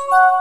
you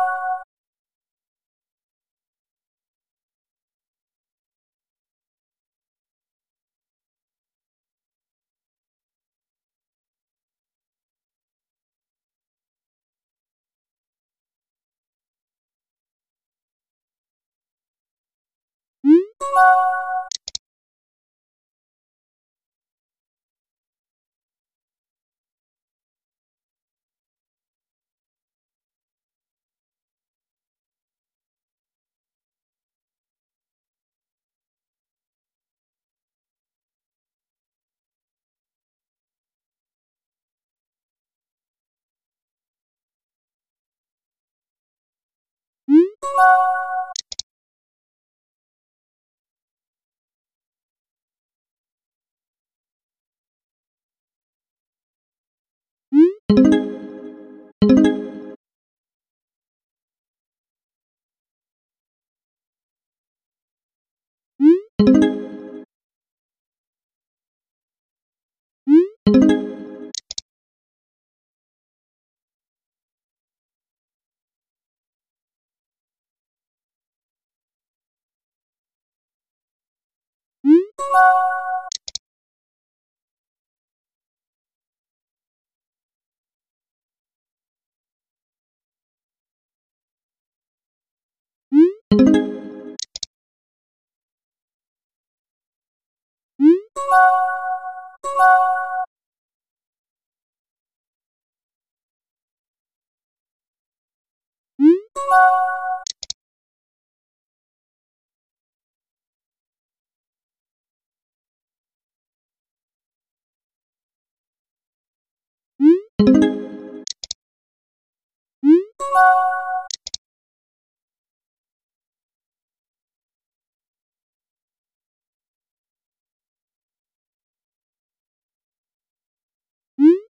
thank you.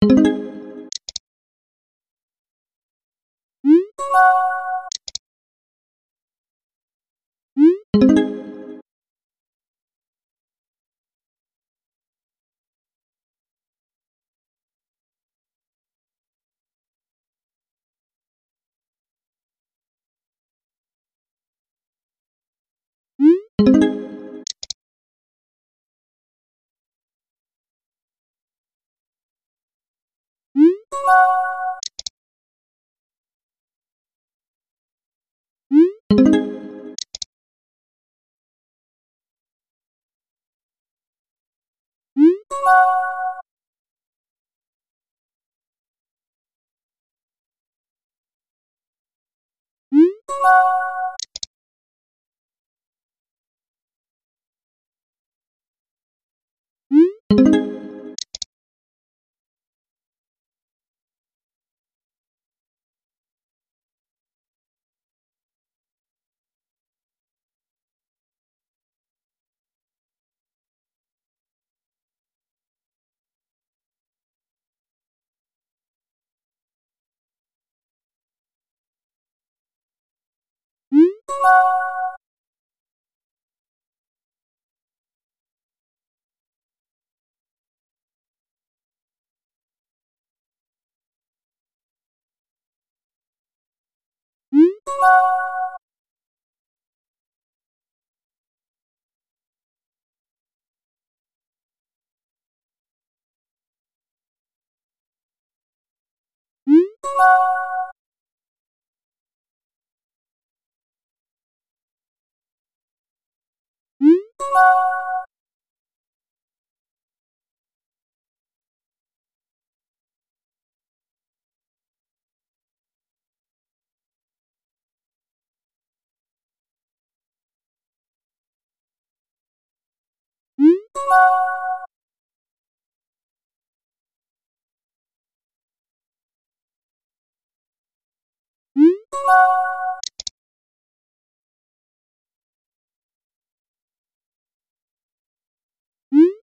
thank you thank you Música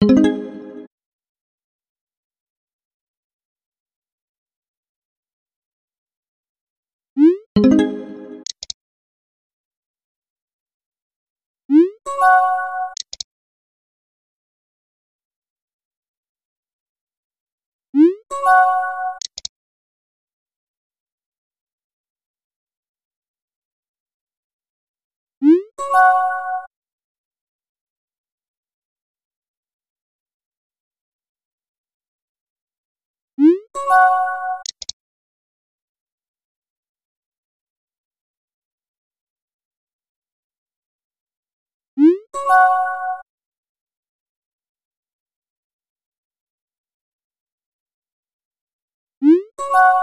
you you.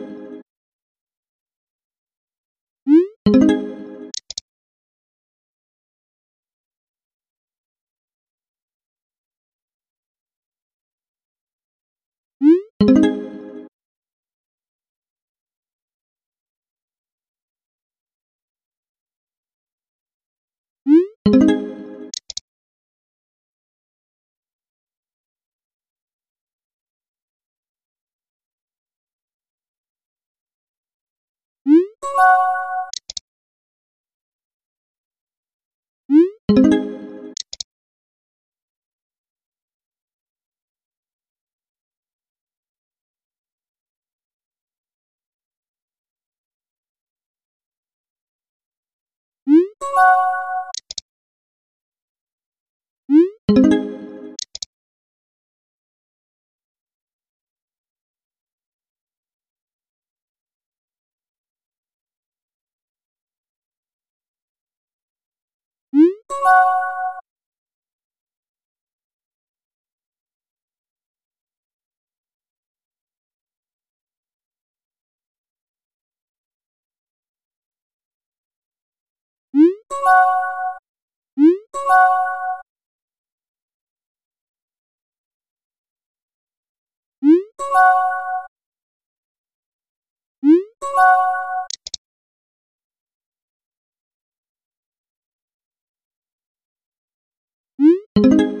Thank you. thank you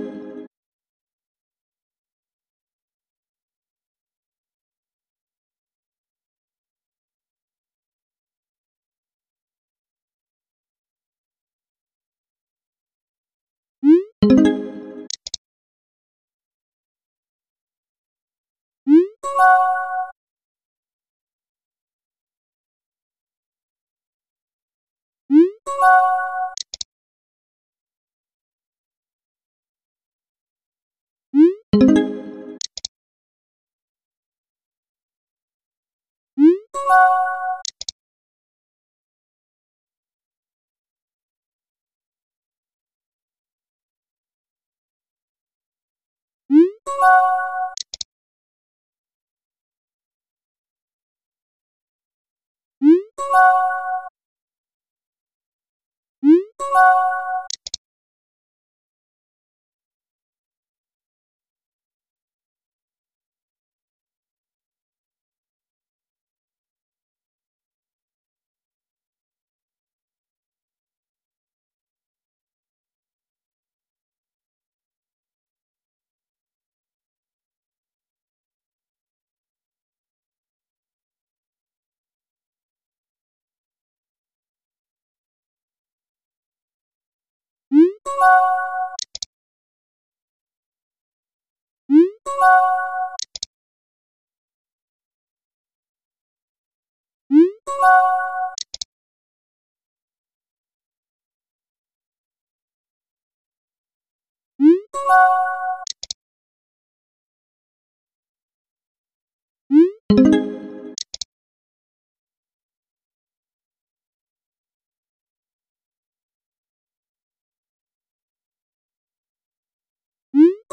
you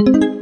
you